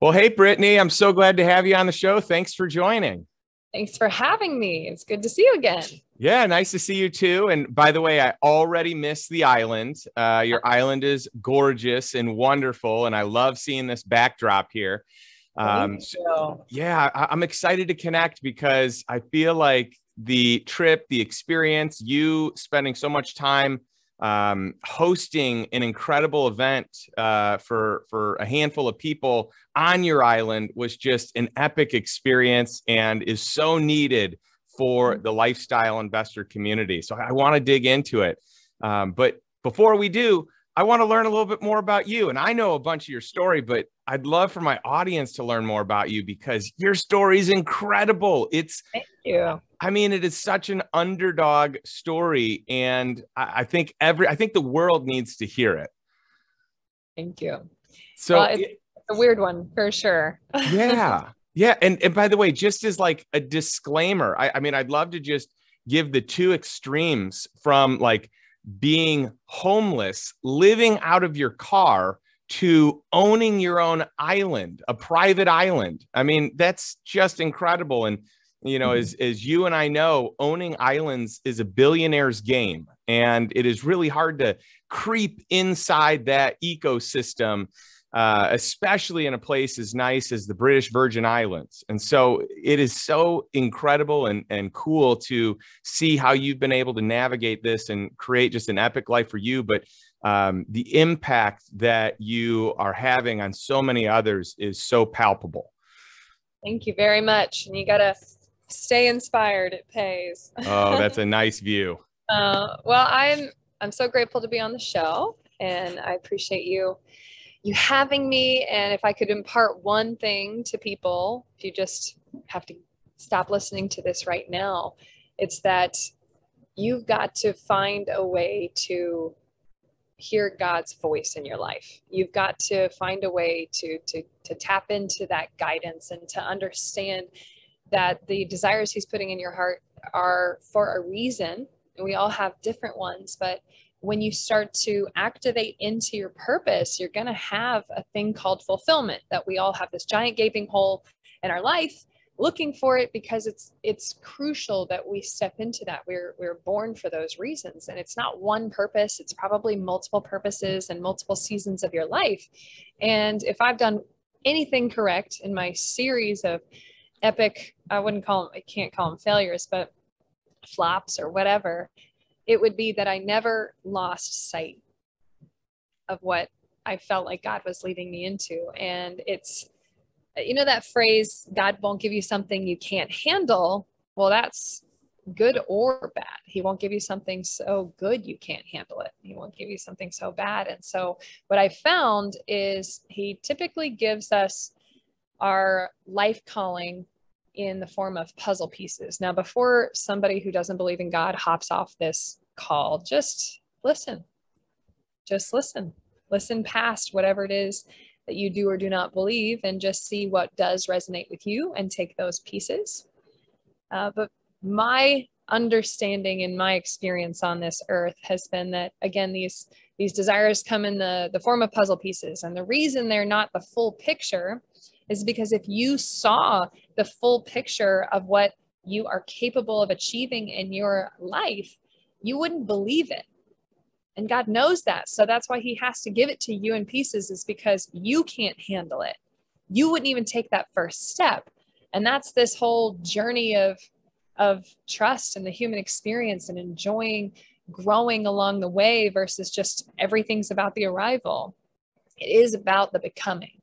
Well, hey, Britnie, I'm so glad to have you on the show. Thanks for joining. Thanks for having me. It's good to see you again. Yeah, nice to see you too. And by the way, I already missed the island. Uh, your island is gorgeous and wonderful, and I love seeing this backdrop here. Um, so, yeah, I, I'm excited to connect because I feel like the trip, the experience, you spending so much time um, hosting an incredible event uh, for for a handful of people on your island was just an epic experience and is so needed for mm-hmm. the lifestyle investor community. So I want to dig into it, um, but before we do, I want to learn a little bit more about you. And I know a bunch of your story, but I'd love for my audience to learn more about you because your story is incredible. It's thank you. I mean, it is such an underdog story, and I, I think every I think the world needs to hear it. Thank you. So well, it's, it, a weird one for sure. yeah, yeah, and and by the way, just as like a disclaimer, I, I mean, I'd love to just give the two extremes from like being homeless, living out of your car to owning your own island, a private island. I mean, that's just incredible. And you know, mm-hmm. as as you and I know, owning islands is a billionaire's game, and it is really hard to creep inside that ecosystem, uh, especially in a place as nice as the British Virgin Islands. And so, it is so incredible and and cool to see how you've been able to navigate this and create just an epic life for you, but um, the impact that you are having on so many others is so palpable. Thank you very much. And you got to stay inspired. It pays. oh, that's a nice view. Uh, well, I'm I'm so grateful to be on the show, and I appreciate you you having me. And if I could impart one thing to people, if you just have to stop listening to this right now, it's that you've got to find a way to hear God's voice in your life. You've got to find a way to to to tap into that guidance and to understand that the desires he's putting in your heart are for a reason and we all have different ones but when you start to activate into your purpose you're going to have a thing called fulfillment that we all have this giant gaping hole in our life looking for it because it's it's crucial that we step into that. We're we're born for those reasons and it's not one purpose it's probably multiple purposes and multiple seasons of your life. And if i've done anything correct in my series of epic i wouldn't call them i can't call them failures but flops or whatever it would be that i never lost sight of what i felt like god was leading me into. And it's you know that phrase god won't give you something you can't handle well that's good or bad. He won't give you something so good you can't handle it. He won't give you something so bad. And so what i found is he typically gives us our life calling in the form of puzzle pieces. Now, before somebody who doesn't believe in God hops off this call, just listen. Just listen. Listen past whatever it is that you do or do not believe and just see what does resonate with you and take those pieces. Uh, but my understanding and my experience on this earth has been that again these these desires come in the the form of puzzle pieces and the reason they're not the full picture is because if you saw the full picture of what you are capable of achieving in your life, you wouldn't believe it. And God knows that. So that's why He has to give it to you in pieces, is because you can't handle it. You wouldn't even take that first step. And that's this whole journey of, of trust and the human experience and enjoying growing along the way versus just everything's about the arrival. It is about the becoming.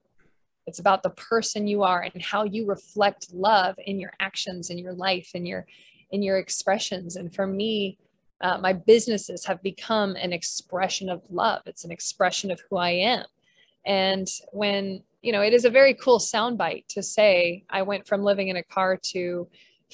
It's about the person you are and how you reflect love in your actions, in your life, in your in your expressions. And for me, uh, my businesses have become an expression of love. It's an expression of who I am. And when you know, it is a very cool soundbite to say I went from living in a car to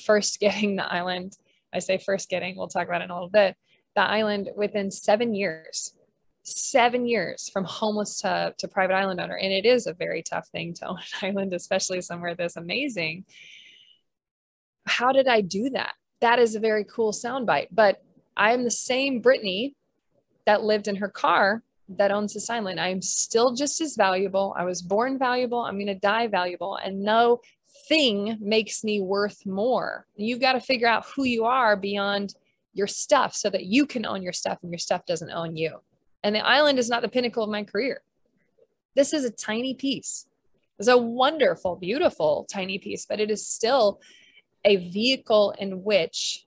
first getting the island. I say first getting. We'll talk about it in a little bit. The island within seven years seven years from homeless to, to private island owner. And it is a very tough thing to own an island, especially somewhere this amazing. How did I do that? That is a very cool soundbite. But I am the same Britnie that lived in her car that owns this island. I'm still just as valuable. I was born valuable. I'm going to die valuable. And no thing makes me worth more. You've got to figure out who you are beyond your stuff so that you can own your stuff and your stuff doesn't own you. And the island is not the pinnacle of my career. This is a tiny piece. It's a wonderful, beautiful tiny piece, but it is still a vehicle in which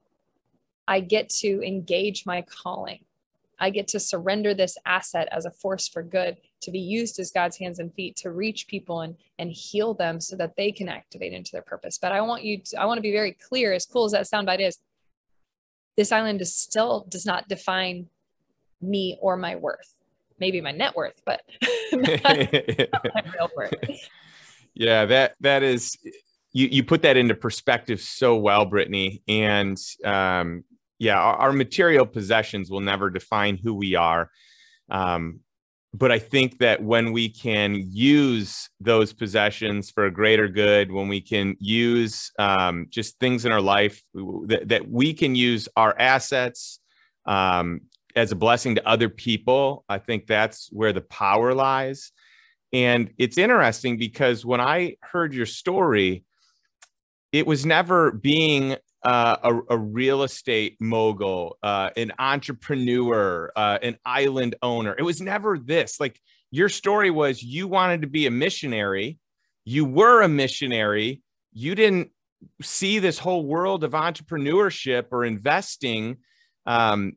I get to engage my calling. I get to surrender this asset as a force for good to be used as God's hands and feet to reach people and, and heal them so that they can activate into their purpose. But I want you to, I want to be very clear, as cool as that soundbite is, this island is still does not define me or my worth. Maybe my net worth, but not, not my real worth. Yeah, that that is you you put that into perspective so well, Britnie. And um, yeah, our, our, material possessions will never define who we are. Um, but I think that when we can use those possessions for a greater good, when we can use um, just things in our life that, that we can use our assets um, as a blessing to other people, I think that's where the power lies. And it's interesting because when I heard your story, it was never being uh, a, a, real estate mogul, uh, an entrepreneur, uh, an island owner. It was never this. Like your story was you wanted to be a missionary, you were a missionary, you didn't see this whole world of entrepreneurship or investing, um,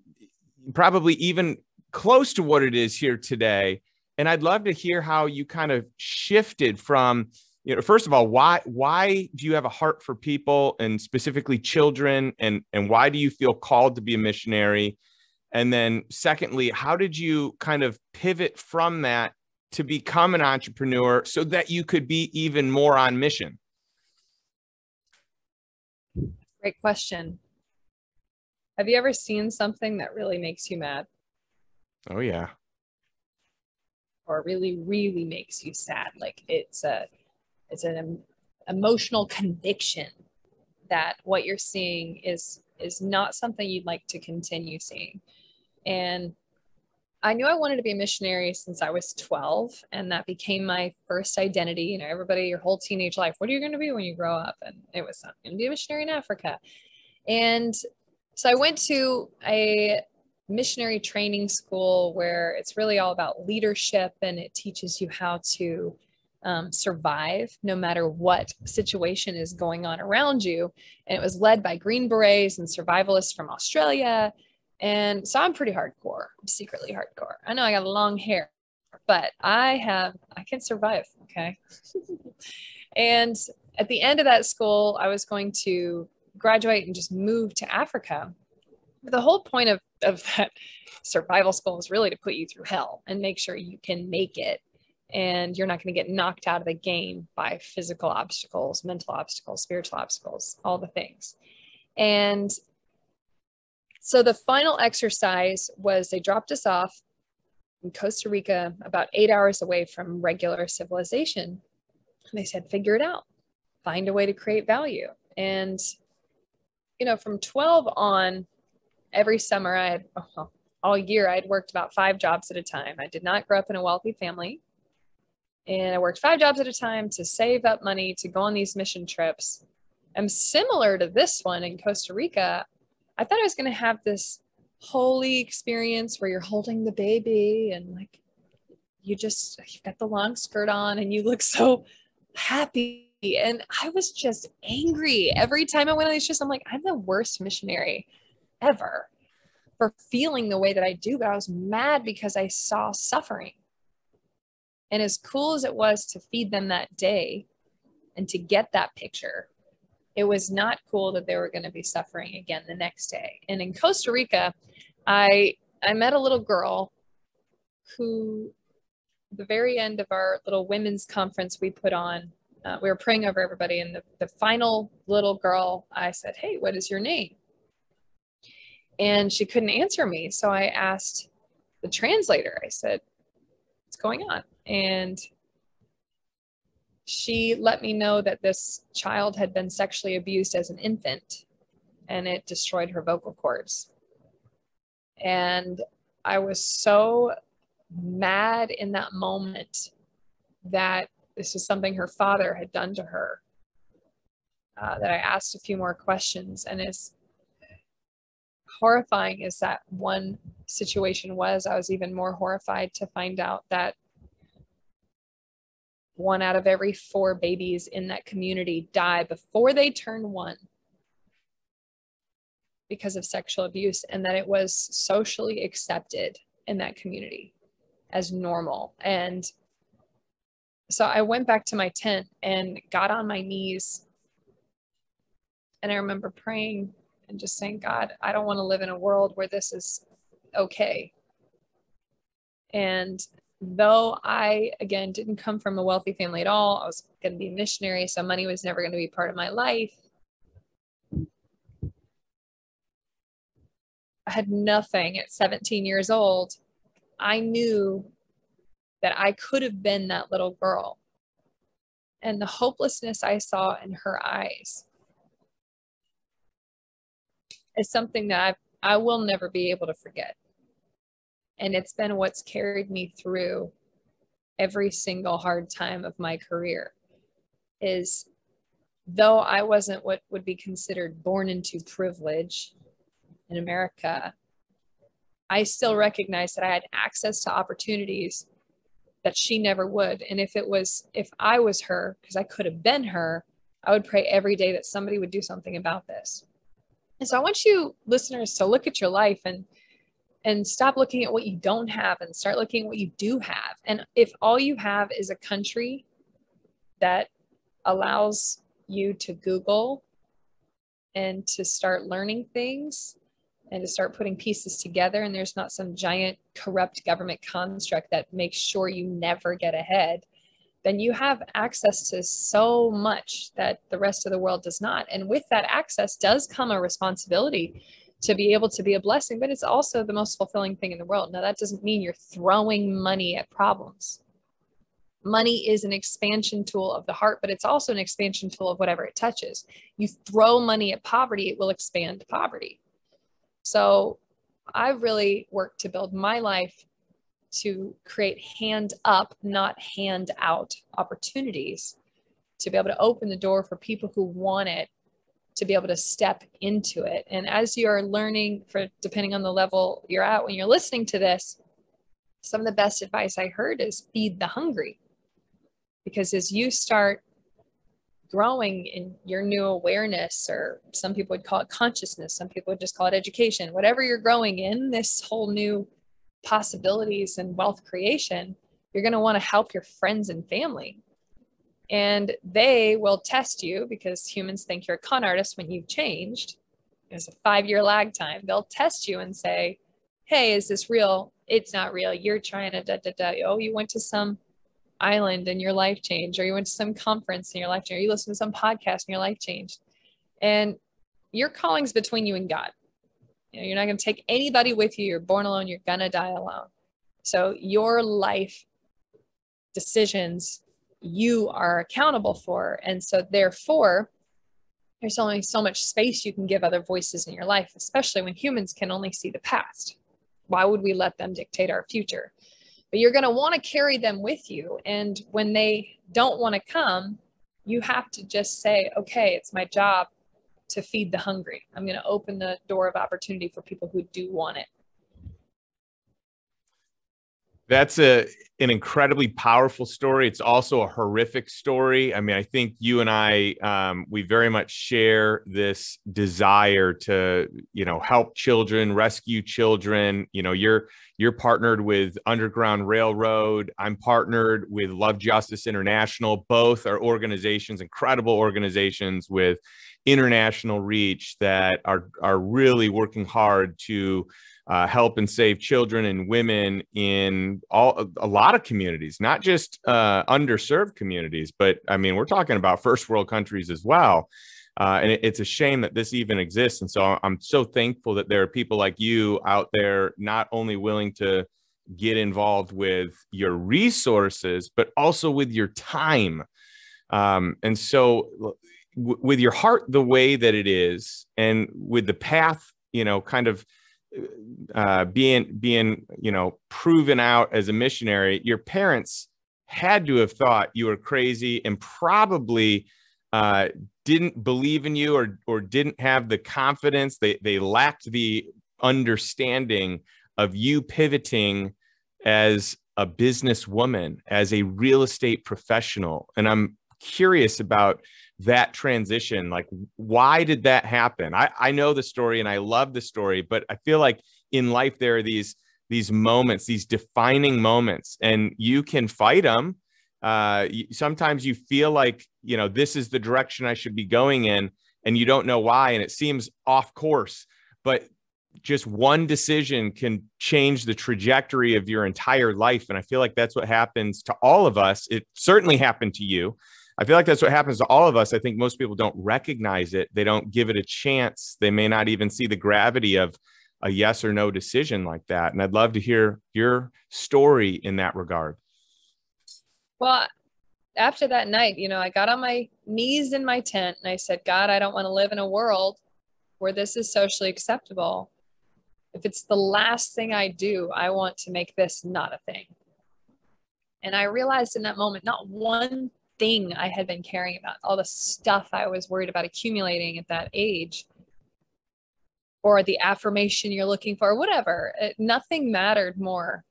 probably even close to what it is here today. And I'd love to hear how you kind of shifted from you know first of all why why do you have a heart for people and specifically children? And and why do you feel called to be a missionary? And then secondly how did you kind of pivot from that to become an entrepreneur so that you could be even more on mission? Great question have you ever seen something that really makes you mad? Oh yeah. Or really really makes you sad? Like it's a it's an emotional conviction that what you're seeing is is not something you'd like to continue seeing. And i knew i wanted to be a missionary since i was 12 and that became my first identity. You know everybody your whole teenage life what are you going to be when you grow up? And it was i'm going to be a missionary in africa. And so i went to a missionary training school where it's really all about leadership and it teaches you how to um, survive no matter what situation is going on around you. And it was led by Green Berets and survivalists from Australia. And so I'm pretty hardcore, I'm secretly hardcore. I know I got long hair, but I have, I can survive. Okay. and at the end of that school, I was going to graduate and just move to Africa. The whole point of, of that survival school is really to put you through hell and make sure you can make it and you're not going to get knocked out of the game by physical obstacles, mental obstacles, spiritual obstacles, all the things. And so the final exercise was they dropped us off in Costa Rica, about eight hours away from regular civilization. And they said, figure it out, find a way to create value. And, you know, from 12 on, every summer I had, oh, all year, I'd worked about five jobs at a time. I did not grow up in a wealthy family. And I worked five jobs at a time to save up money to go on these mission trips. And similar to this one in Costa Rica, I thought I was going to have this holy experience where you're holding the baby and like you just you've got the long skirt on and you look so happy and i was just angry every time i went on these trips i'm like i'm the worst missionary ever for feeling the way that i do but i was mad because i saw suffering and as cool as it was to feed them that day and to get that picture, it was not cool that they were going to be suffering again the next day. And in Costa Rica, I I met a little girl who the very end of our little women's conference we put on, uh, we were praying over everybody. And the, the final little girl, I said, Hey, what is your name? And she couldn't answer me. So I asked the translator, I said, What's going on? And she let me know that this child had been sexually abused as an infant and it destroyed her vocal cords. And I was so mad in that moment that this was something her father had done to her. Uh, that I asked a few more questions, and as horrifying as that one situation was, I was even more horrified to find out that one out of every four babies in that community die before they turn one because of sexual abuse, and that it was socially accepted in that community as normal. And so I went back to my tent and got on my knees. And I remember praying and just saying, God, I don't want to live in a world where this is okay. And though I, again, didn't come from a wealthy family at all, I was going to be a missionary, so money was never going to be part of my life. I had nothing at 17 years old. I knew that I could have been that little girl. And the hopelessness I saw in her eyes is something that I, I will never be able to forget. And it's been what's carried me through every single hard time of my career is though I wasn't what would be considered born into privilege in America, I still recognize that I had access to opportunities that she never would. And if it was, if I was her, because I could have been her, I would pray every day that somebody would do something about this. And so I want you listeners to look at your life and and stop looking at what you don't have and start looking at what you do have. And if all you have is a country that allows you to Google and to start learning things and to start putting pieces together, and there's not some giant corrupt government construct that makes sure you never get ahead, then you have access to so much that the rest of the world does not. And with that access does come a responsibility to be able to be a blessing, but it's also the most fulfilling thing in the world. Now, that doesn't mean you're throwing money at problems. Money is an expansion tool of the heart, but it's also an expansion tool of whatever it touches. You throw money at poverty, it will expand poverty. So I really worked to build my life to create hand up, not hand out opportunities to be able to open the door for people who want it to be able to step into it. And as you're learning for depending on the level you're at when you're listening to this, some of the best advice I heard is feed the hungry. Because as you start growing in your new awareness, or some people would call it consciousness, some people would just call it education, whatever you're growing in this whole new possibilities and wealth creation, you're going to want to help your friends and family and they will test you because humans think you're a con artist when you've changed. There's a five year lag time. They'll test you and say, Hey, is this real? It's not real. You're trying to da da da. Oh, you went to some island and your life changed, or you went to some conference and your life changed, or you listened to some podcast and your life changed. And your calling's between you and God. You know, you're not going to take anybody with you. You're born alone. You're going to die alone. So your life decisions you are accountable for. And so, therefore, there's only so much space you can give other voices in your life, especially when humans can only see the past. Why would we let them dictate our future? But you're going to want to carry them with you. And when they don't want to come, you have to just say, okay, it's my job to feed the hungry. I'm going to open the door of opportunity for people who do want it. That's a an incredibly powerful story. It's also a horrific story. I mean, I think you and I um, we very much share this desire to you know help children, rescue children. You know, you're you're partnered with Underground Railroad. I'm partnered with Love Justice International. Both are organizations, incredible organizations with international reach that are are really working hard to uh, help and save children and women in all a lot of communities, not just uh, underserved communities, but I mean, we're talking about first world countries as well. Uh, and it, it's a shame that this even exists. And so I'm so thankful that there are people like you out there, not only willing to get involved with your resources, but also with your time. Um, and so, w- with your heart the way that it is, and with the path, you know, kind of uh, being being you know proven out as a missionary, your parents had to have thought you were crazy and probably uh, didn't believe in you or or didn't have the confidence. They they lacked the understanding of you pivoting as a businesswoman, as a real estate professional. And I'm curious about that transition. Like, why did that happen? I, I know the story and I love the story, but I feel like in life there are these these moments, these defining moments, and you can fight them. Uh, sometimes you feel like you know this is the direction I should be going in, and you don't know why, and it seems off course. But just one decision can change the trajectory of your entire life, and I feel like that's what happens to all of us. It certainly happened to you. I feel like that's what happens to all of us. I think most people don't recognize it. They don't give it a chance. They may not even see the gravity of a yes or no decision like that. And I'd love to hear your story in that regard. Well, after that night, you know, I got on my knees in my tent and I said, God, I don't want to live in a world where this is socially acceptable. If it's the last thing I do, I want to make this not a thing. And I realized in that moment, not one thing I had been caring about, all the stuff I was worried about accumulating at that age, or the affirmation you're looking for, or whatever. It, nothing mattered more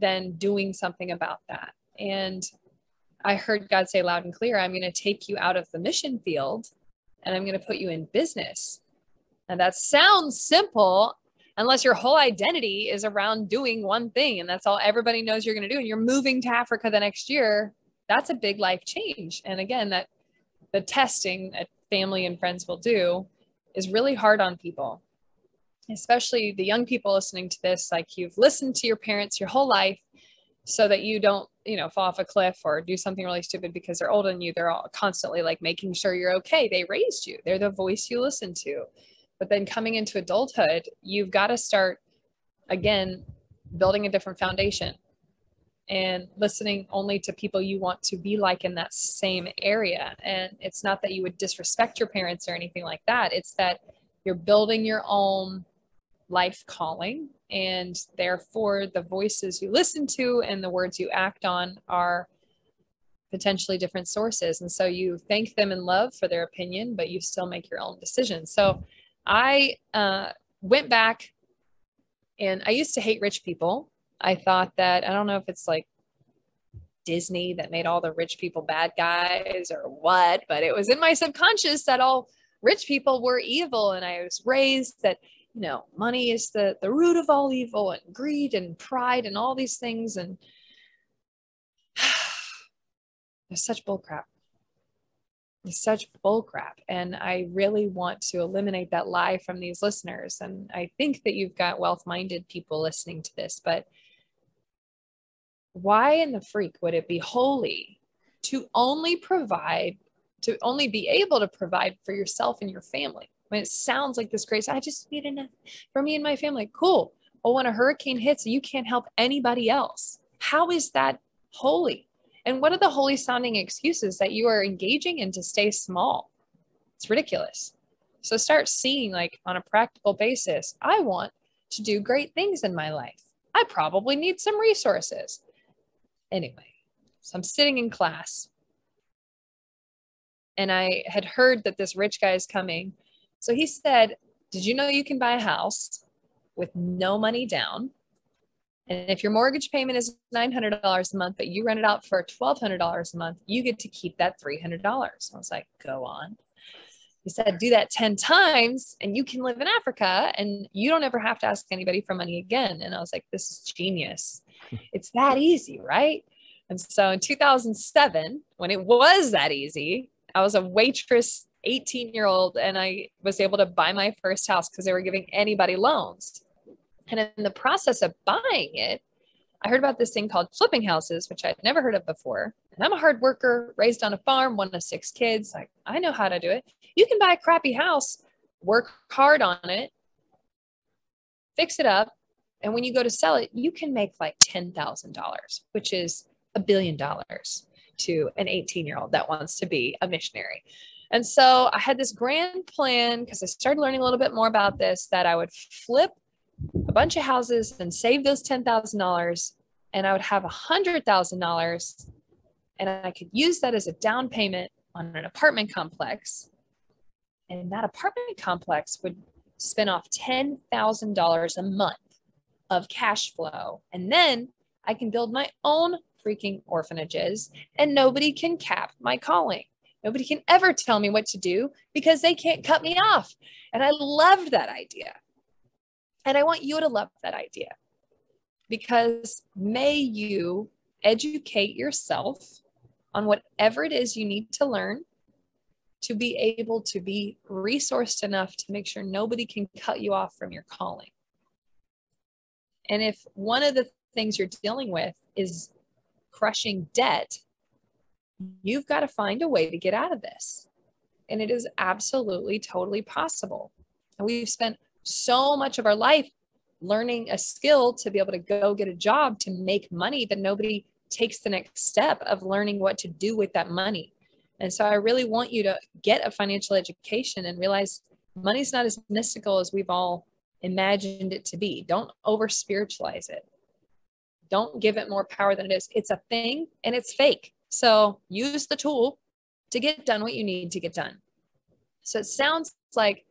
than doing something about that. And I heard God say loud and clear, I'm going to take you out of the mission field and I'm going to put you in business. And that sounds simple unless your whole identity is around doing one thing and that's all everybody knows you're going to do. And you're moving to Africa the next year. That's a big life change. And again, that the testing that family and friends will do is really hard on people, especially the young people listening to this. Like you've listened to your parents your whole life so that you don't, you know, fall off a cliff or do something really stupid because they're older than you. They're all constantly like making sure you're okay. They raised you, they're the voice you listen to. But then coming into adulthood, you've got to start again building a different foundation and listening only to people you want to be like in that same area. And it's not that you would disrespect your parents or anything like that. It's that you're building your own life calling. And therefore, the voices you listen to and the words you act on are potentially different sources. And so you thank them in love for their opinion, but you still make your own decisions. So I uh, went back and I used to hate rich people I thought that I don't know if it's like Disney that made all the rich people bad guys or what, but it was in my subconscious that all rich people were evil. And I was raised that, you know, money is the, the root of all evil and greed and pride and all these things. And it's such bullcrap. It's such bullcrap. And I really want to eliminate that lie from these listeners. And I think that you've got wealth minded people listening to this, but why in the freak would it be holy to only provide, to only be able to provide for yourself and your family? When it sounds like this grace. I just need enough for me and my family. Cool. Well, when a hurricane hits, you can't help anybody else. How is that holy? And what are the holy sounding excuses that you are engaging in to stay small? It's ridiculous. So start seeing, like, on a practical basis, I want to do great things in my life. I probably need some resources. Anyway, so I'm sitting in class and I had heard that this rich guy is coming. So he said, Did you know you can buy a house with no money down? And if your mortgage payment is $900 a month, but you rent it out for $1,200 a month, you get to keep that $300. I was like, Go on. He said, Do that 10 times and you can live in Africa and you don't ever have to ask anybody for money again. And I was like, This is genius. It's that easy, right? And so in 2007, when it was that easy, I was a waitress, 18 year old, and I was able to buy my first house because they were giving anybody loans. And in the process of buying it, I heard about this thing called flipping houses, which I'd never heard of before. And I'm a hard worker, raised on a farm, one of six kids. Like, I know how to do it. You can buy a crappy house, work hard on it, fix it up, and when you go to sell it, you can make like $10,000, which is a billion dollars to an 18 year old that wants to be a missionary. And so I had this grand plan because I started learning a little bit more about this that I would flip a bunch of houses and save those $10,000 and I would have $100,000 and I could use that as a down payment on an apartment complex. And that apartment complex would spin off $10,000 a month of cash flow. And then I can build my own freaking orphanages and nobody can cap my calling. Nobody can ever tell me what to do because they can't cut me off. And I loved that idea. And I want you to love that idea because may you educate yourself on whatever it is you need to learn to be able to be resourced enough to make sure nobody can cut you off from your calling. And if one of the things you're dealing with is crushing debt, you've got to find a way to get out of this. And it is absolutely totally possible. And we've spent so much of our life learning a skill to be able to go get a job to make money that nobody takes the next step of learning what to do with that money. And so I really want you to get a financial education and realize money's not as mystical as we've all imagined it to be. Don't over spiritualize it. Don't give it more power than it is. It's a thing and it's fake. So use the tool to get done what you need to get done. So it sounds like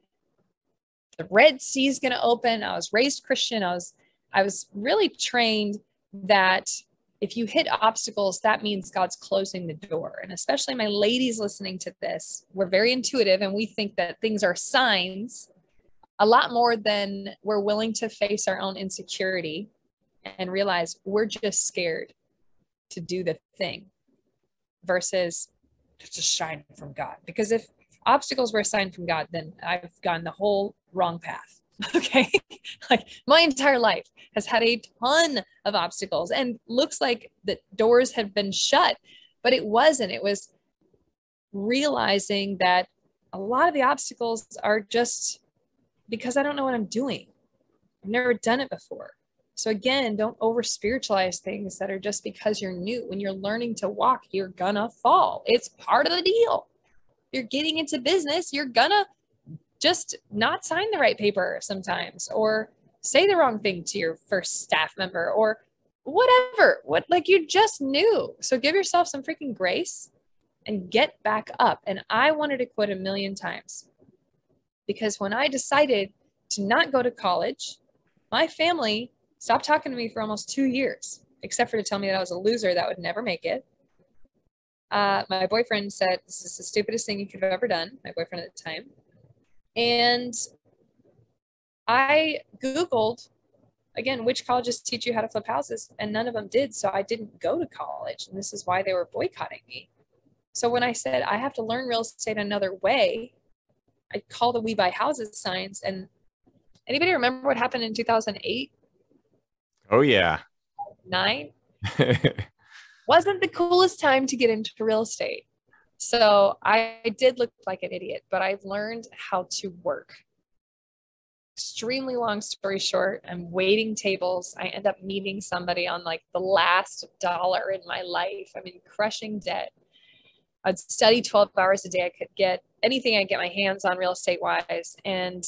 the Red Sea is going to open. I was raised Christian. I was I was really trained that if you hit obstacles, that means God's closing the door. And especially my ladies listening to this, we're very intuitive and we think that things are signs a lot more than we're willing to face our own insecurity and realize we're just scared to do the thing versus it's a sign from God. Because if obstacles were a sign from God, then I've gone the whole wrong path. Okay. like my entire life has had a ton of obstacles and looks like the doors have been shut, but it wasn't. It was realizing that a lot of the obstacles are just because I don't know what I'm doing. I've never done it before. So again, don't over spiritualize things that are just because you're new. When you're learning to walk, you're gonna fall. It's part of the deal. You're getting into business, you're gonna just not sign the right paper sometimes or say the wrong thing to your first staff member or whatever what like you just knew. So give yourself some freaking grace and get back up. And i wanted to quit a million times because when i decided to not go to college my family stopped talking to me for almost two years except for to tell me that i was a loser that would never make it. Uh, my boyfriend said this is the stupidest thing you could have ever done my boyfriend at the time and I Googled again which colleges teach you how to flip houses, and none of them did. So I didn't go to college. And this is why they were boycotting me. So when I said I have to learn real estate another way, I called the We Buy Houses signs. And anybody remember what happened in 2008? Oh, yeah. Nine? Wasn't the coolest time to get into real estate. So I did look like an idiot, but I've learned how to work. Extremely long story short, I'm waiting tables. I end up meeting somebody on like the last dollar in my life. I'm in crushing debt. I'd study 12 hours a day. I could get anything I get my hands on real estate wise. And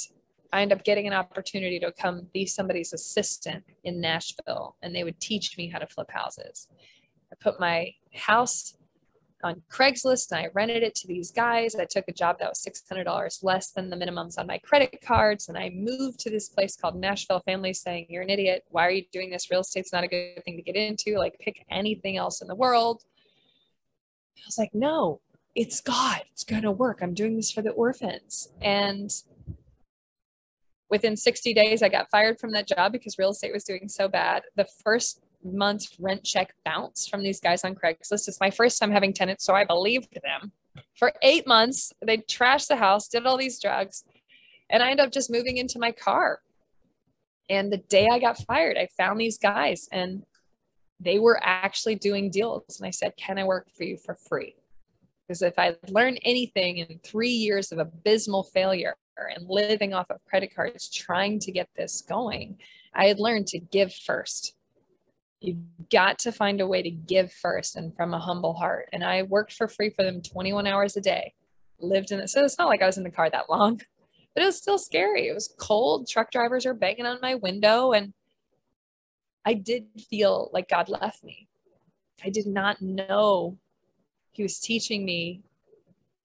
I end up getting an opportunity to come be somebody's assistant in Nashville, and they would teach me how to flip houses. I put my house on Craigslist and I rented it to these guys. I took a job that was $600 less than the minimums on my credit cards. And I moved to this place called Nashville Family saying, You're an idiot. Why are you doing this? Real estate's not a good thing to get into. Like, pick anything else in the world. I was like, No, it's God. It's going to work. I'm doing this for the orphans. And within 60 days, I got fired from that job because real estate was doing so bad. The first month's rent check bounce from these guys on Craigslist. It's my first time having tenants, so I believed them. For eight months, they trashed the house, did all these drugs, and I ended up just moving into my car. And the day I got fired, I found these guys and they were actually doing deals. And I said, Can I work for you for free? Because if I learned anything in three years of abysmal failure and living off of credit cards, trying to get this going, I had learned to give first You've got to find a way to give first and from a humble heart. And I worked for free for them 21 hours a day, lived in it. So it's not like I was in the car that long, but it was still scary. It was cold. Truck drivers are banging on my window. And I did feel like God left me. I did not know He was teaching me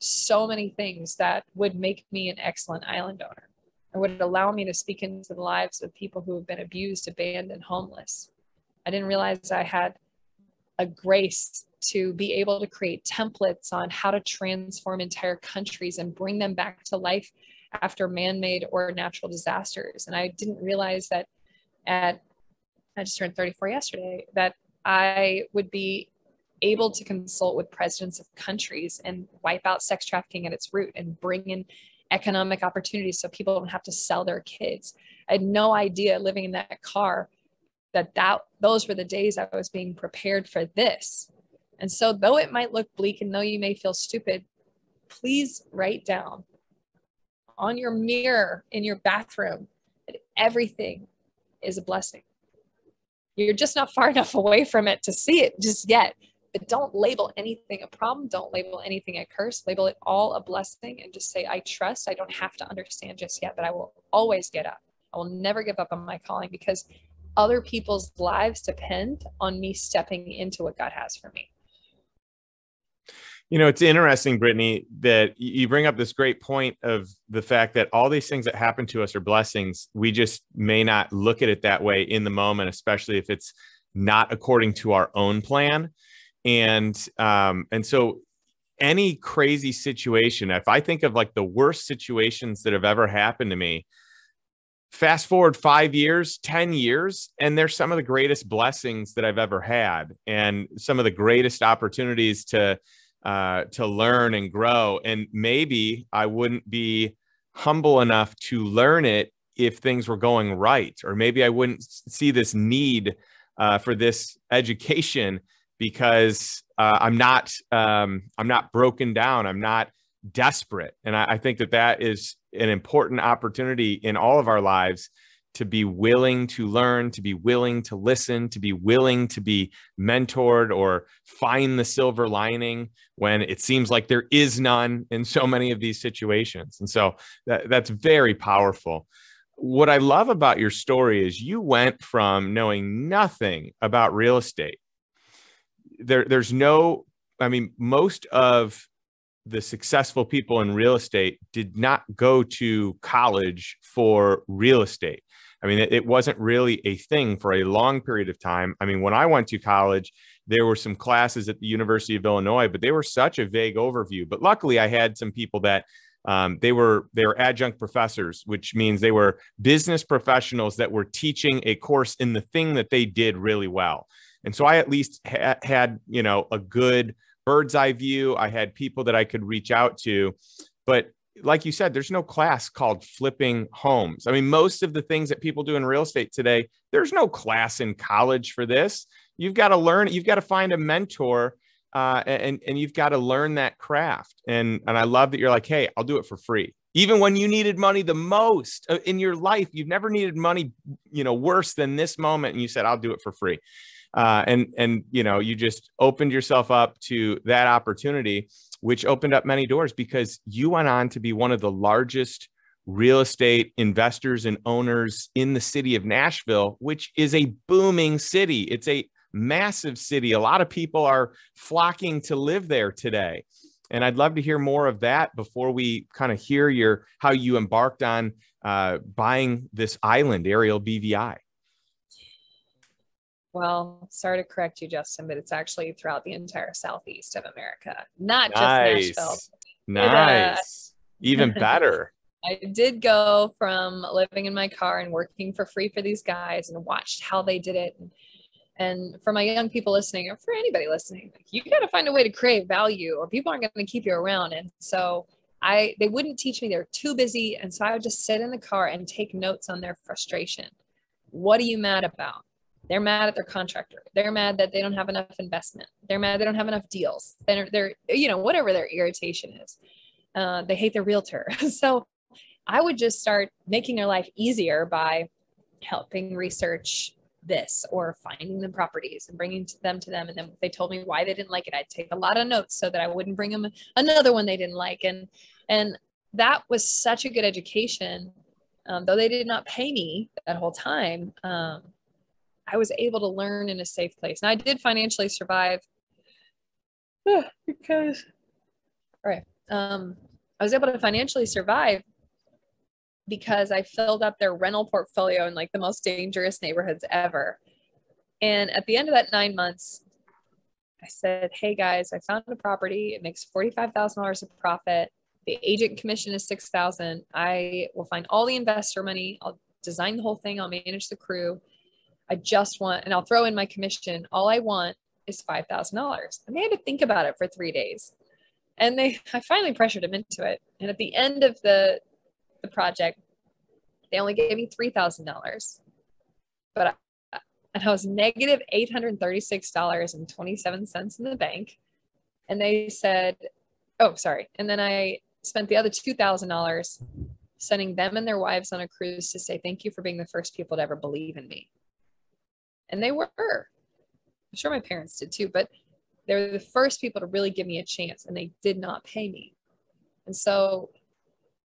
so many things that would make me an excellent island owner and would allow me to speak into the lives of people who have been abused, abandoned, homeless. I didn't realize I had a grace to be able to create templates on how to transform entire countries and bring them back to life after man-made or natural disasters. And I didn't realize that at I just turned 34 yesterday that I would be able to consult with presidents of countries and wipe out sex trafficking at its root and bring in economic opportunities so people don't have to sell their kids. I had no idea living in that car that that those were the days I was being prepared for this. And so though it might look bleak and though you may feel stupid, please write down on your mirror in your bathroom that everything is a blessing. You're just not far enough away from it to see it just yet. But don't label anything a problem. Don't label anything a curse. Label it all a blessing and just say, I trust. I don't have to understand just yet, but I will always get up. I will never give up on my calling because other people's lives depend on me stepping into what God has for me. You know, it's interesting, Britnie, that you bring up this great point of the fact that all these things that happen to us are blessings. We just may not look at it that way in the moment, especially if it's not according to our own plan. And um, and so any crazy situation, if I think of like the worst situations that have ever happened to me, fast forward five years, 10 years, and they're some of the greatest blessings that I've ever had and some of the greatest opportunities to uh, to learn and grow. And maybe I wouldn't be humble enough to learn it if things were going right, or maybe I wouldn't see this need uh, for this education because uh, I'm not um, I'm not broken down. I'm not desperate, and I, I think that that is an important opportunity in all of our lives to be willing to learn, to be willing to listen, to be willing to be mentored or find the silver lining when it seems like there is none in so many of these situations. And so that, that's very powerful. What I love about your story is you went from knowing nothing about real estate. There, there's no, I mean, most of the successful people in real estate did not go to college for real estate. I mean, it, wasn't really a thing for a long period of time. I mean, when I went to college, there were some classes at the University of Illinois, but they were such a vague overview. But luckily, I had some people that um, they were they were adjunct professors, which means they were business professionals that were teaching a course in the thing that they did really well. And so I at least ha- had you know a good bird's eye view. I had people that I could reach out to, but like you said, there's no class called flipping homes. I mean, most of the things that people do in real estate today, there's no class in college for this. You've got to learn, you've got to find a mentor uh, and, and you've got to learn that craft. And, and I love that you're like, hey, I'll do it for free. Even when you needed money the most uh, in your life, you've never needed money, you know, worse than this moment. And you said, I'll do it for free. Uh, and and you know you just opened yourself up to that opportunity which opened up many doors because you went on to be one of the largest real estate investors and owners in the city of Nashville, which is a booming city. It's a massive city. A lot of people are flocking to live there today. And I'd love to hear more of that before we kind of hear your how you embarked on uh, buying this island, Aerial BVI. Well, sorry to correct you, Justin, but it's actually throughout the entire southeast of America, not nice. just Nashville. Nice. uh, Even better. I did go from living in my car and working for free for these guys and watched how they did it. And, and for my young people listening, or for anybody listening, you got to find a way to create value, or people aren't going to keep you around. And so I, they wouldn't teach me; they're too busy. And so I would just sit in the car and take notes on their frustration. What are you mad about? They're mad at their contractor. They're mad that they don't have enough investment. They're mad they don't have enough deals. They're, they're you know, whatever their irritation is. Uh, they hate their realtor. so I would just start making their life easier by helping research this or finding the properties and bringing them to them. And then they told me why they didn't like it. I'd take a lot of notes so that I wouldn't bring them another one they didn't like. And, and that was such a good education. Um, though they did not pay me that whole time, um, I was able to learn in a safe place. And I did financially survive because, all right, um, I was able to financially survive because I filled up their rental portfolio in like the most dangerous neighborhoods ever. And at the end of that nine months, I said, Hey guys, I found a property. It makes $45,000 of profit. The agent commission is 6,000. I will find all the investor money. I'll design the whole thing. I'll manage the crew. I just want, and I'll throw in my commission. All I want is $5,000. And they had to think about it for three days. And they, I finally pressured them into it. And at the end of the, the project, they only gave me $3,000. But I, and I was negative $836.27 in the bank. And they said, oh, sorry. And then I spent the other $2,000 sending them and their wives on a cruise to say, thank you for being the first people to ever believe in me. And they were. I'm sure my parents did too, but they were the first people to really give me a chance and they did not pay me. And so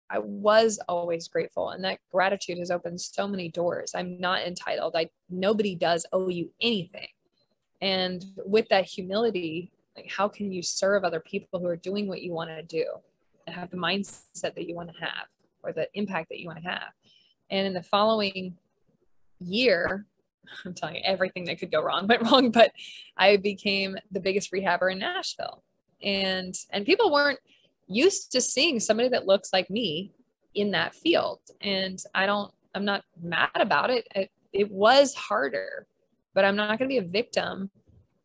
I was always grateful and that gratitude has opened so many doors. I'm not entitled. I nobody does owe you anything. And with that humility, like how can you serve other people who are doing what you want to do and have the mindset that you want to have or the impact that you want to have? And in the following year, I'm telling you everything that could go wrong went wrong, but I became the biggest rehabber in Nashville. And and people weren't used to seeing somebody that looks like me in that field. And I don't, I'm not mad about it. It, it was harder, but I'm not going to be a victim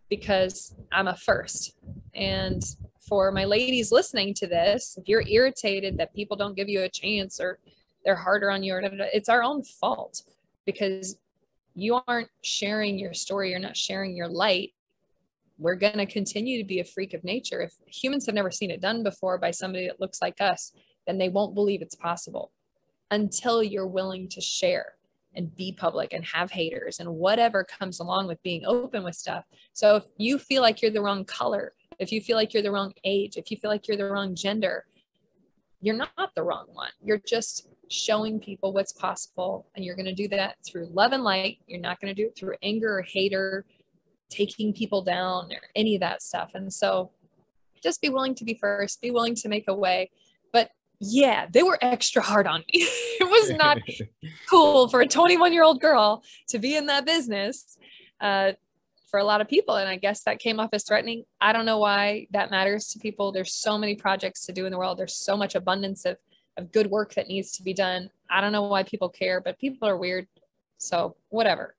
because I'm a first. And for my ladies listening to this, if you're irritated that people don't give you a chance or they're harder on you, or it's our own fault because you aren't sharing your story, you're not sharing your light we're going to continue to be a freak of nature. If humans have never seen it done before by somebody that looks like us, then they won't believe it's possible until you're willing to share and be public and have haters and whatever comes along with being open with stuff. So if you feel like you're the wrong color, if you feel like you're the wrong age, if you feel like you're the wrong gender, you're not the wrong one. You're just showing people what's possible. And you're going to do that through love and light. You're not going to do it through anger or hater taking people down or any of that stuff. And so just be willing to be first, be willing to make a way. But yeah, they were extra hard on me. it was not cool for a 21 year old girl to be in that business uh, for a lot of people. And I guess that came off as threatening. I don't know why that matters to people. There's so many projects to do in the world, there's so much abundance of, of good work that needs to be done. I don't know why people care, but people are weird. So, whatever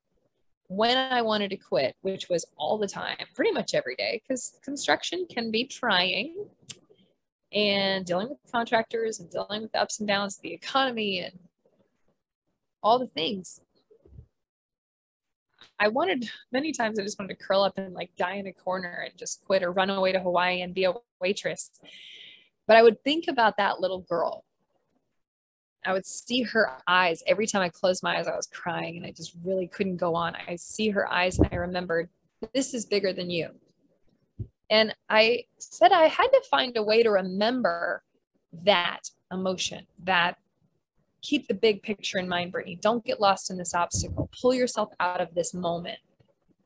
when I wanted to quit, which was all the time, pretty much every day, because construction can be trying and dealing with contractors and dealing with the ups and downs of the economy and all the things. I wanted many times I just wanted to curl up and like die in a corner and just quit or run away to Hawaii and be a waitress. But I would think about that little girl I would see her eyes every time I closed my eyes. I was crying and I just really couldn't go on. I see her eyes and I remembered, this is bigger than you. And I said I had to find a way to remember that emotion, that keep the big picture in mind, Britnie. Don't get lost in this obstacle. Pull yourself out of this moment.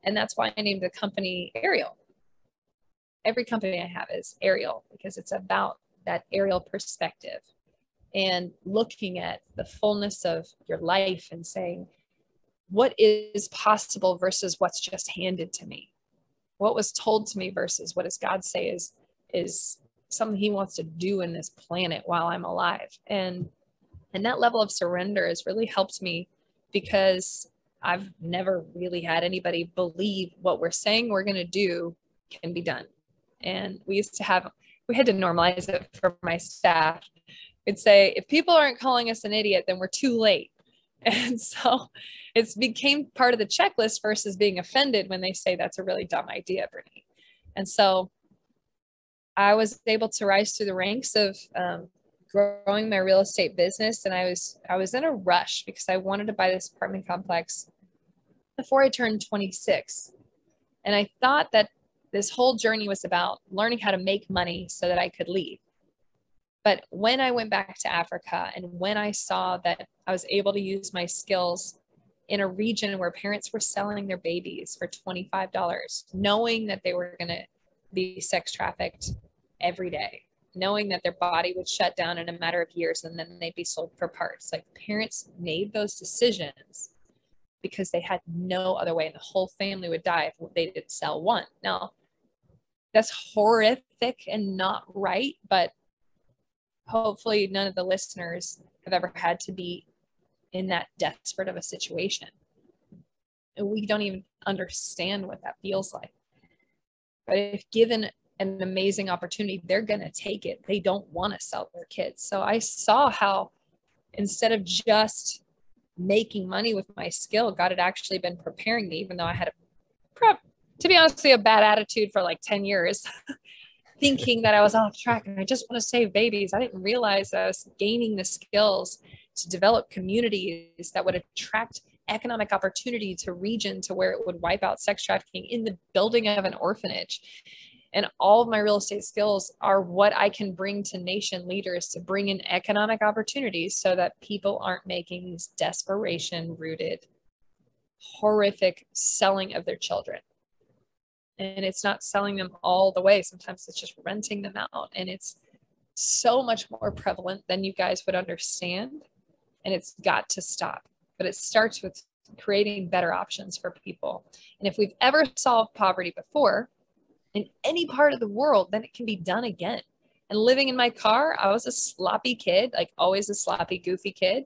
And that's why I named the company Aerial. Every company I have is Aerial because it's about that aerial perspective and looking at the fullness of your life and saying, what is possible versus what's just handed to me? What was told to me versus what does God say is, is something he wants to do in this planet while I'm alive. And, and that level of surrender has really helped me because I've never really had anybody believe what we're saying we're going to do can be done. And we used to have, we had to normalize it for my staff would say if people aren't calling us an idiot then we're too late. And so it's became part of the checklist versus being offended when they say that's a really dumb idea Britnie. and so i was able to rise through the ranks of um, growing my real estate business and i was i was in a rush because i wanted to buy this apartment complex before i turned 26 and i thought that this whole journey was about learning how to make money so that i could leave But when I went back to Africa and when I saw that I was able to use my skills in a region where parents were selling their babies for $25, knowing that they were going to be sex trafficked every day, knowing that their body would shut down in a matter of years and then they'd be sold for parts. Like parents made those decisions because they had no other way and the whole family would die if they didn't sell one. Now, that's horrific and not right, but hopefully none of the listeners have ever had to be in that desperate of a situation. And we don't even understand what that feels like. But if given an amazing opportunity, they're going to take it. They don't want to sell their kids. So I saw how instead of just making money with my skill, God had actually been preparing me, even though I had a prep, to be honest with you, a bad attitude for like 10 years, thinking that I was off track and I just want to save babies. I didn't realize I was gaining the skills to develop communities that would attract economic opportunity to region to where it would wipe out sex trafficking in the building of an orphanage and all of my real estate skills are what I can bring to nation leaders to bring in economic opportunities so that people aren't making these desperation rooted, horrific selling of their children. And it's not selling them all the way. Sometimes it's just renting them out. And it's so much more prevalent than you guys would understand. And it's got to stop. But it starts with creating better options for people. And if we've ever solved poverty before, in any part of the world, then it can be done again. And living in my car, I was a sloppy kid, like always a sloppy, goofy kid.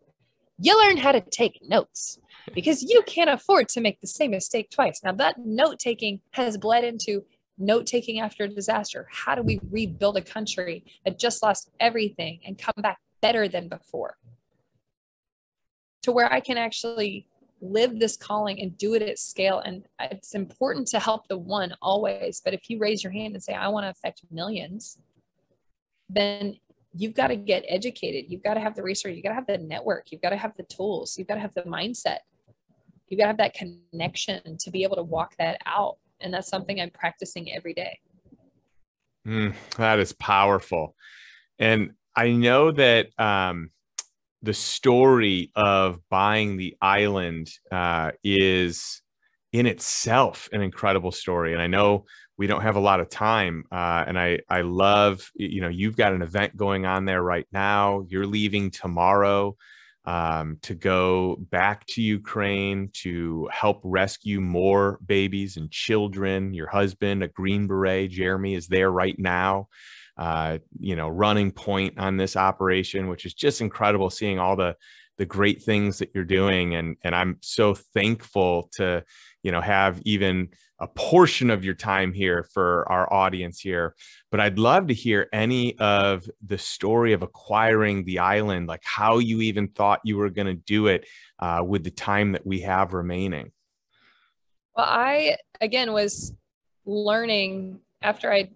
You learn how to take notes because you can't afford to make the same mistake twice. Now, that note taking has bled into note taking after a disaster. How do we rebuild a country that just lost everything and come back better than before? To where I can actually live this calling and do it at scale. And it's important to help the one always. But if you raise your hand and say, I want to affect millions, then you've got to get educated. You've got to have the research. You've got to have the network. You've got to have the tools. You've got to have the mindset. You've got to have that connection to be able to walk that out. And that's something I'm practicing every day. Mm, that is powerful. And I know that um, the story of buying the island uh, is in itself an incredible story and i know we don't have a lot of time uh, and i i love you know you've got an event going on there right now you're leaving tomorrow um, to go back to ukraine to help rescue more babies and children your husband a green beret jeremy is there right now uh, you know, running point on this operation, which is just incredible seeing all the the great things that you're doing. And and I'm so thankful to, you know, have even a portion of your time here for our audience here. But I'd love to hear any of the story of acquiring the island, like how you even thought you were going to do it uh, with the time that we have remaining. Well, I again was learning after I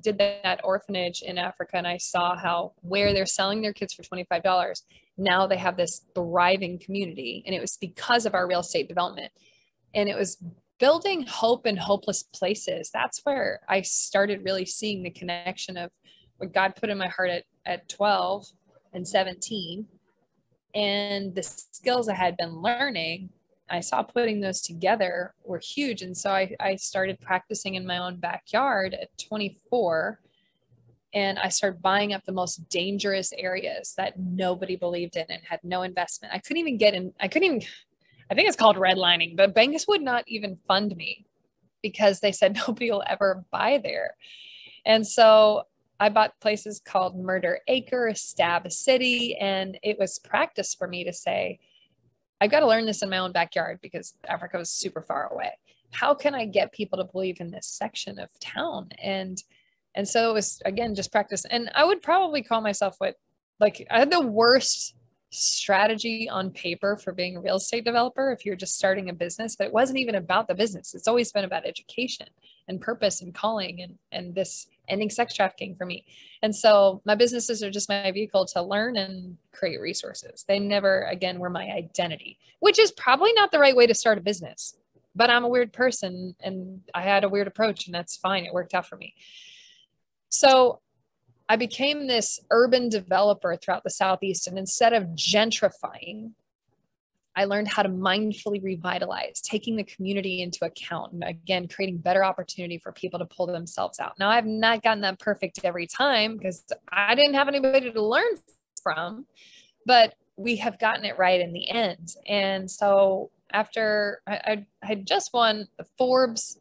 did that orphanage in Africa and I saw how where they're selling their kids for $25, now they have this thriving community. And it was because of our real estate development. And it was building hope in hopeless places. That's where I started really seeing the connection of what God put in my heart at, at 12 and 17 and the skills I had been learning I saw putting those together were huge. And so I, I started practicing in my own backyard at 24. And I started buying up the most dangerous areas that nobody believed in and had no investment. I couldn't even get in, I couldn't even, I think it's called redlining, but banks would not even fund me because they said nobody will ever buy there. And so I bought places called Murder Acre, Stab City, and it was practice for me to say, I've got to learn this in my own backyard because Africa was super far away. How can I get people to believe in this section of town? And and so it was again just practice. And I would probably call myself what like I had the worst strategy on paper for being a real estate developer if you're just starting a business, but it wasn't even about the business. It's always been about education and purpose and calling and and this ending sex trafficking for me. And so my businesses are just my vehicle to learn and create resources. They never, again, were my identity, which is probably not the right way to start a business. But I'm a weird person and I had a weird approach, and that's fine. It worked out for me. So I became this urban developer throughout the Southeast. And instead of gentrifying, I learned how to mindfully revitalize, taking the community into account, and again, creating better opportunity for people to pull themselves out. Now, I've not gotten that perfect every time because I didn't have anybody to learn from, but we have gotten it right in the end. And so, after I, I had just won the Forbes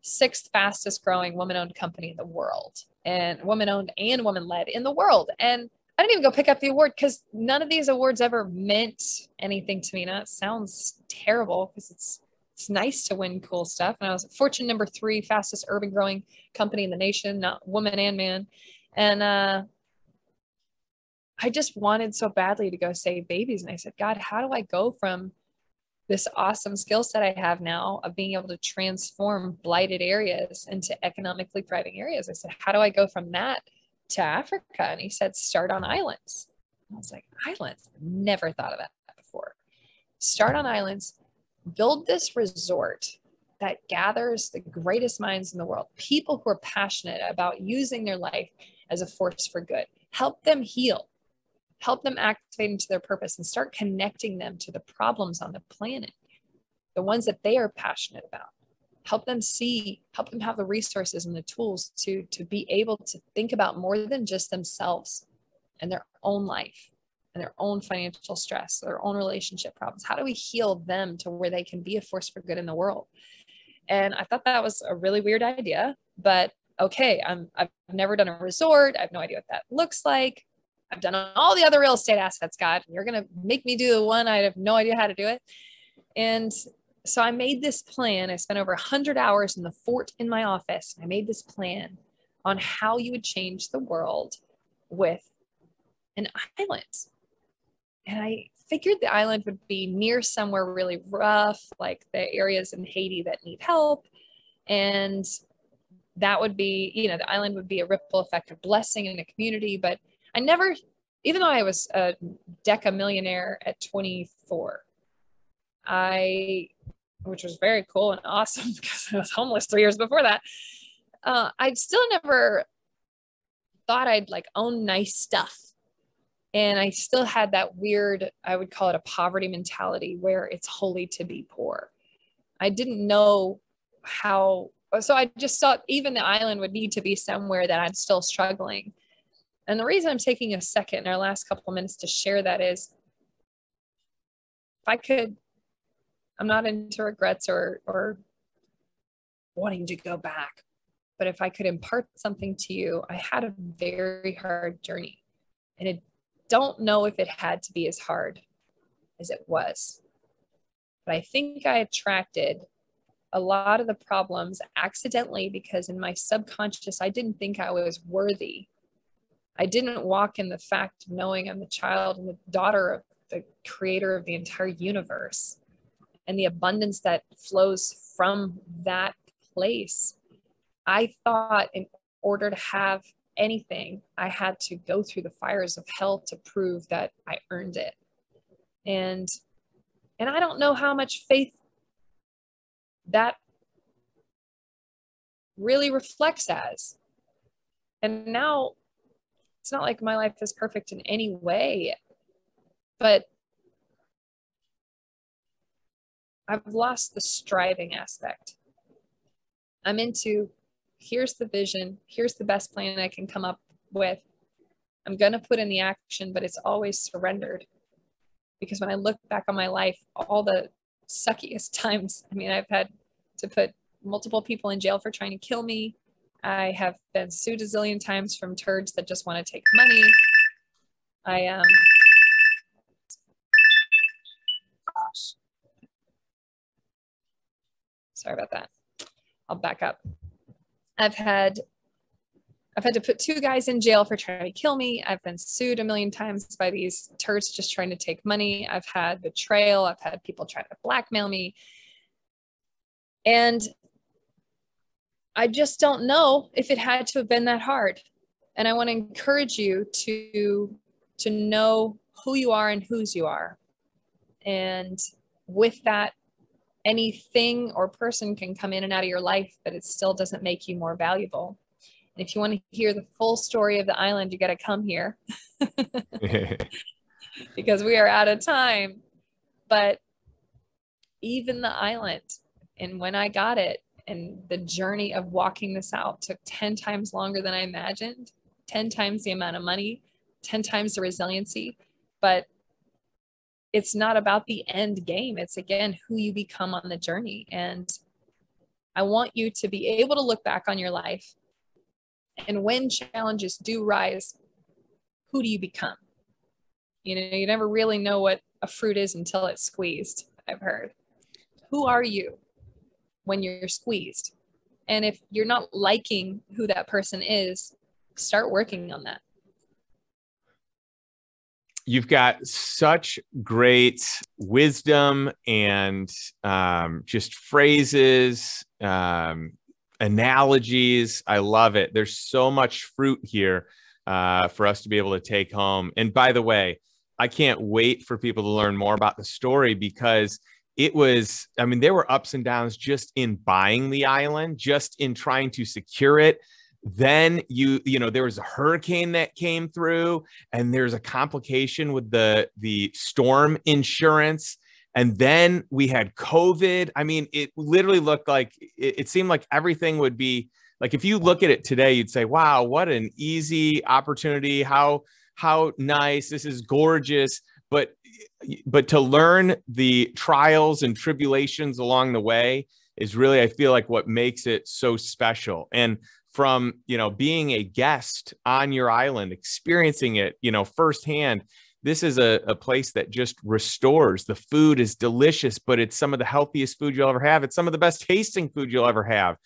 sixth fastest growing woman owned company in the world, and woman owned and woman led in the world. And I didn't even go pick up the award because none of these awards ever meant anything to me. Now it sounds terrible because it's it's nice to win cool stuff. And I was Fortune number three fastest urban growing company in the nation, not woman and man. And uh, I just wanted so badly to go save babies. And I said, God, how do I go from this awesome skill set I have now of being able to transform blighted areas into economically thriving areas? I said, how do I go from that to Africa and he said, start on islands. I was like, islands? Never thought of that before. Start on islands, build this resort that gathers the greatest minds in the world, people who are passionate about using their life as a force for good. Help them heal, help them activate into their purpose, and start connecting them to the problems on the planet, the ones that they are passionate about. Help them see help them have the resources and the tools to to be able to think about more than just themselves and their own life and their own financial stress their own relationship problems. How do we heal them to where they can be a force for good in the world? And i thought that was a really weird idea but okay i'm i've never done a resort. I have no idea what that looks like i've done all the other real estate assets god you're going to make me do the one i have no idea how to do it and so I made this plan. I spent over 100 hours in the fort in my office. I made this plan on how you would change the world with an island. And I figured the island would be near somewhere really rough, like the areas in Haiti that need help. And that would be, you know, the island would be a ripple effect of blessing in the community. But I never, even though I was a deca millionaire at 24, I which was very cool and awesome because I was homeless three years before that. Uh, I still never thought I'd like own nice stuff. And I still had that weird, I would call it a poverty mentality where it's holy to be poor. I didn't know how, so I just thought even the island would need to be somewhere that I'm still struggling. And the reason I'm taking a second in our last couple minutes to share that is if I could I'm not into regrets or or wanting to go back. But if I could impart something to you, I had a very hard journey. And I don't know if it had to be as hard as it was. But I think I attracted a lot of the problems accidentally because in my subconscious, I didn't think I was worthy. I didn't walk in the fact of knowing I'm the child and the daughter of the creator of the entire universe and the abundance that flows from that place. I thought in order to have anything, I had to go through the fires of hell to prove that I earned it. And and I don't know how much faith that really reflects as. And now it's not like my life is perfect in any way, but I've lost the striving aspect. I'm into here's the vision, here's the best plan I can come up with. I'm going to put in the action, but it's always surrendered. Because when I look back on my life, all the suckiest times, I mean, I've had to put multiple people in jail for trying to kill me. I have been sued a zillion times from turds that just want to take money. I um gosh. Sorry about that. I'll back up. I've had I've had to put two guys in jail for trying to kill me. I've been sued a million times by these turds just trying to take money. I've had betrayal. I've had people try to blackmail me. And I just don't know if it had to have been that hard. And I want to encourage you to to know who you are and whose you are. And with that anything or person can come in and out of your life, but it still doesn't make you more valuable. And if you want to hear the full story of the island, you got to come here because we are out of time. But even the island, and when I got it, and the journey of walking this out took 10 times longer than I imagined, 10 times the amount of money, 10 times the resiliency. But it's not about the end game. It's again who you become on the journey. And I want you to be able to look back on your life. And when challenges do rise, who do you become? You know, you never really know what a fruit is until it's squeezed, I've heard. Who are you when you're squeezed? And if you're not liking who that person is, start working on that you've got such great wisdom and um, just phrases, um, analogies. I love it. There's so much fruit here uh, for us to be able to take home. And by the way, I can't wait for people to learn more about the story because it was, I mean, there were ups and downs just in buying the island, just in trying to secure it. Then you you know there was a hurricane that came through and there's a complication with the the storm insurance. And then we had covid. I mean it literally looked like it, it, seemed like everything would be like if you look at it today you'd say wow what an easy opportunity. How how nice. This is gorgeous. But but to learn the trials and tribulations along the way is really i feel like what makes it so special. And from you know being a guest on your island experiencing it you know firsthand this is a, a place that just restores. The food is delicious but it's some of the healthiest food you'll ever have. It's some of the best tasting food you'll ever have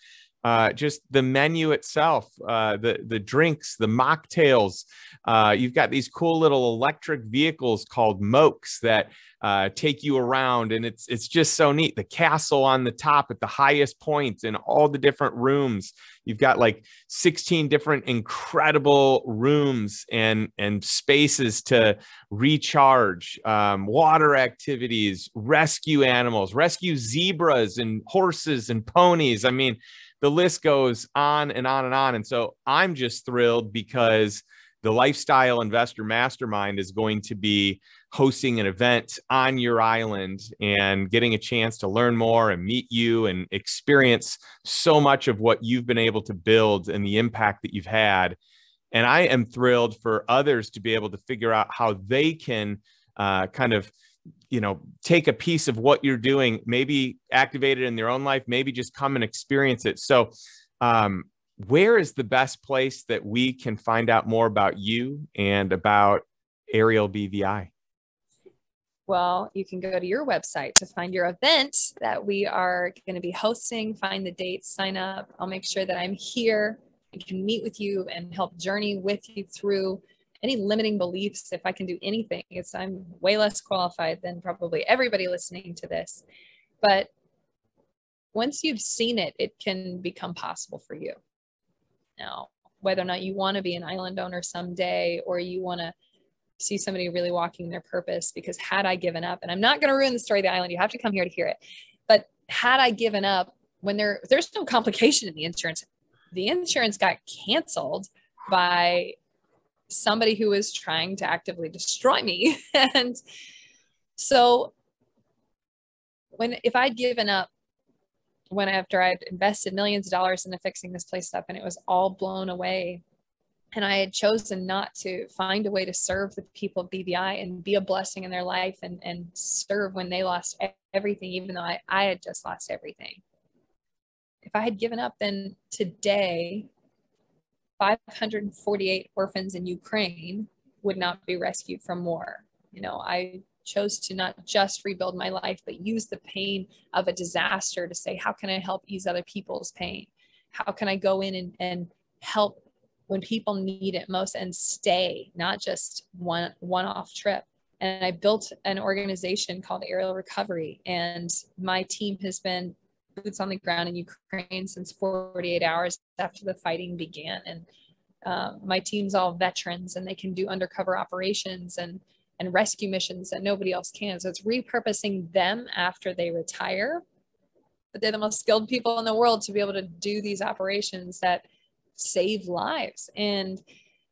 uh, just the menu itself, uh, the the drinks, the mocktails. Uh, you've got these cool little electric vehicles called mokes that uh, take you around, and it's it's just so neat. The castle on the top at the highest point, and all the different rooms. You've got like 16 different incredible rooms and and spaces to recharge, um, water activities, rescue animals, rescue zebras and horses and ponies. I mean the list goes on and on and on. And so I'm just thrilled because the Lifestyle Investor Mastermind is going to be hosting an event on your island and getting a chance to learn more and meet you and experience so much of what you've been able to build and the impact that you've had. And I am thrilled for others to be able to figure out how they can uh, kind of you know take a piece of what you're doing maybe activate it in their own life maybe just come and experience it. So um, where is the best place that we can find out more about you and about Aerial BVI well you can go to your website to find your event that we are going to be hosting find the dates sign up. I'll make sure that i'm here. And can meet with you and help journey with you through any limiting beliefs if i can do anything it's i'm way less qualified than probably everybody listening to this. But once you've seen it it can become possible for you. Now whether or not you want to be an island owner someday or you want to see somebody really walking their purpose because had i given up and i'm not going to ruin the story of the island you have to come here to hear it but had i given up when there there's no complication in the insurance the insurance got canceled by somebody who was trying to actively destroy me. and so when if I'd given up when after I'd invested millions of dollars into fixing this place up and it was all blown away and I had chosen not to find a way to serve the people of BVI and be a blessing in their life and, and serve when they lost everything, even though I, I had just lost everything. If I had given up, then today 548 orphans in Ukraine would not be rescued from war. You know, I chose to not just rebuild my life, but use the pain of a disaster to say, how can I help ease other people's pain? How can I go in and, and help when people need it most and stay, not just one one off trip? And I built an organization called Aerial Recovery, and my team has been boots on the ground in Ukraine since 48 hours after the fighting began. And uh, my team's all veterans and they can do undercover operations and, and rescue missions that nobody else can. So it's repurposing them after they retire. But they're the most skilled people in the world to be able to do these operations that save lives and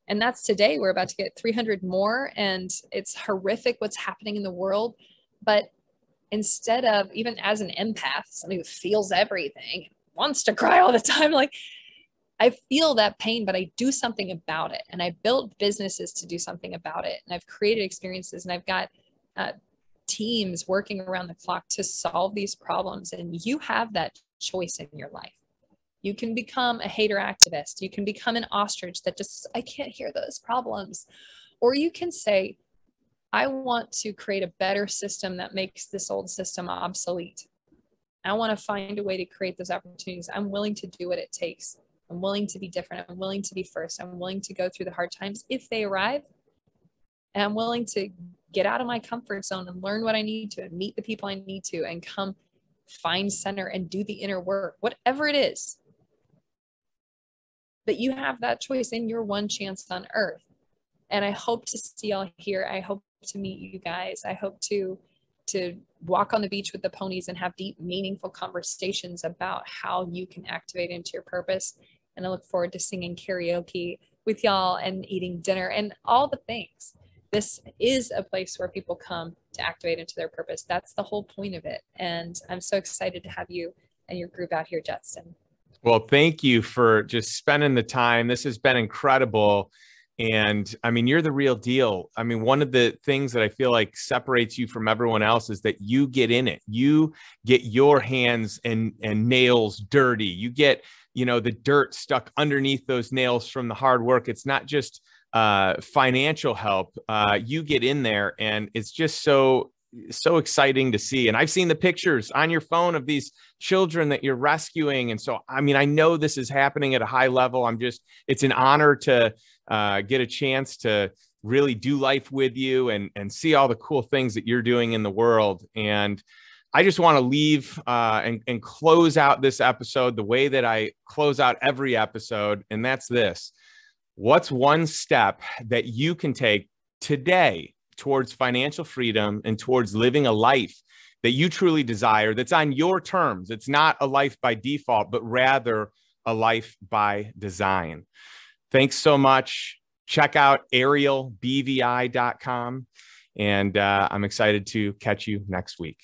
and that's today we're about to get 300 more and it's horrific what's happening in the world but instead of even as an empath somebody who feels everything wants to cry all the time like i feel that pain but i do something about it and i built businesses to do something about it and i've created experiences and i've got uh, teams working around the clock to solve these problems and you have that choice in your life you can become a hater activist. You can become an ostrich that just, I can't hear those problems. Or you can say, I want to create a better system that makes this old system obsolete. I want to find a way to create those opportunities. I'm willing to do what it takes. I'm willing to be different. I'm willing to be first. I'm willing to go through the hard times if they arrive. And I'm willing to get out of my comfort zone and learn what I need to and meet the people I need to and come find center and do the inner work, whatever it is but you have that choice in your one chance on earth and i hope to see y'all here. I hope to meet you guys. I hope to to walk on the beach with the ponies and have deep meaningful conversations about how you can activate into your purpose. And i look forward to singing karaoke with y'all and eating dinner and all the things. This is a place where people come to activate into their purpose. That's the whole point of it. And i'm so excited to have you and your group out here justin. Well, thank you for just spending the time. This has been incredible. And I mean, you're the real deal. I mean, one of the things that I feel like separates you from everyone else is that you get in it. You get your hands and, and nails dirty. You get, you know, the dirt stuck underneath those nails from the hard work. It's not just uh, financial help. Uh, you get in there and it's just so so exciting to see. And I've seen the pictures on your phone of these children that you're rescuing. And so, I mean, I know this is happening at a high level. I'm just, it's an honor to uh, get a chance to really do life with you and, and see all the cool things that you're doing in the world. And I just want to leave uh, and, and close out this episode the way that I close out every episode. And that's this What's one step that you can take today towards financial freedom and towards living a life that you truly desire that's on your terms. It's not a life by default, but rather a life by design. Thanks so much. Check out aerialbvi.com. And uh, I'm excited to catch you next week.